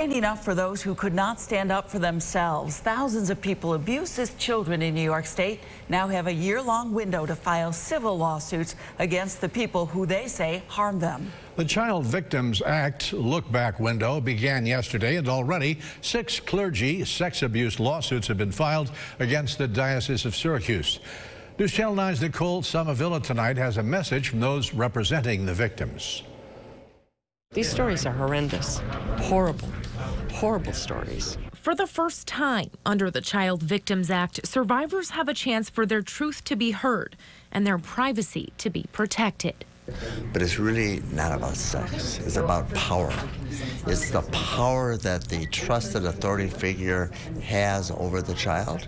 Standing up for those who could not stand up for themselves. Thousands of people abused as children in New York State now have a year-long window to file civil lawsuits against the people who they say harmed them. The Child Victims Act look-back window began yesterday and already six clergy sex abuse lawsuits have been filed against the Diocese of Syracuse. News Channel 9's Nicole Somavilla tonight has a message from those representing the victims. These stories are horrendous, horrible horrible stories. For the first time under the Child Victims Act, survivors have a chance for their truth to be heard and their privacy to be protected. But it's really not about sex. It's about power. It's the power that the trusted authority figure has over the child.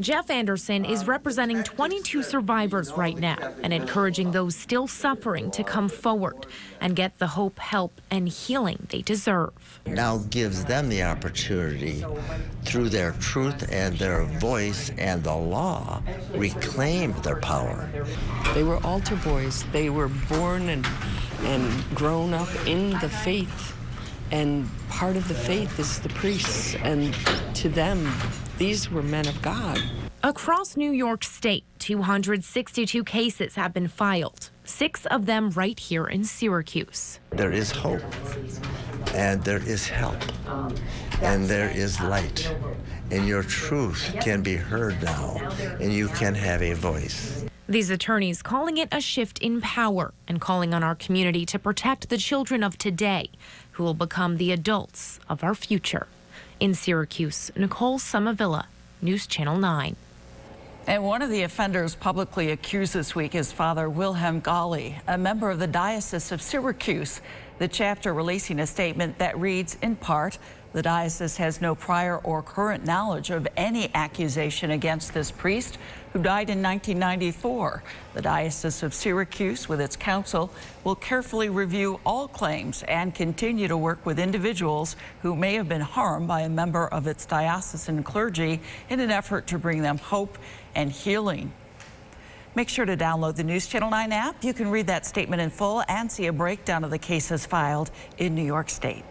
Jeff Anderson is representing 22 survivors right now and encouraging those still suffering to come forward and get the hope, help, and healing they deserve. Now gives them the opportunity through their truth and their voice and the law reclaim their power. They were altar boys. They were born and, and grown up in the faith and part of the faith is the priests. And to them, these were men of God. Across New York State, 262 cases have been filed, six of them right here in Syracuse. There is hope, and there is help, and there is light, and your truth can be heard now, and you can have a voice. These attorneys calling it a shift in power and calling on our community to protect the children of today who will become the adults of our future. In Syracuse, Nicole Somavilla, News Channel 9. And one of the offenders publicly accused this week is Father Wilhelm Galli, a member of the Diocese of Syracuse. The chapter releasing a statement that reads, in part, the diocese has no prior or current knowledge of any accusation against this priest who died in 1994. The Diocese of Syracuse, with its council, will carefully review all claims and continue to work with individuals who may have been harmed by a member of its diocesan clergy in an effort to bring them hope and healing. Make sure to download the News Channel 9 app. You can read that statement in full and see a breakdown of the cases filed in New York State.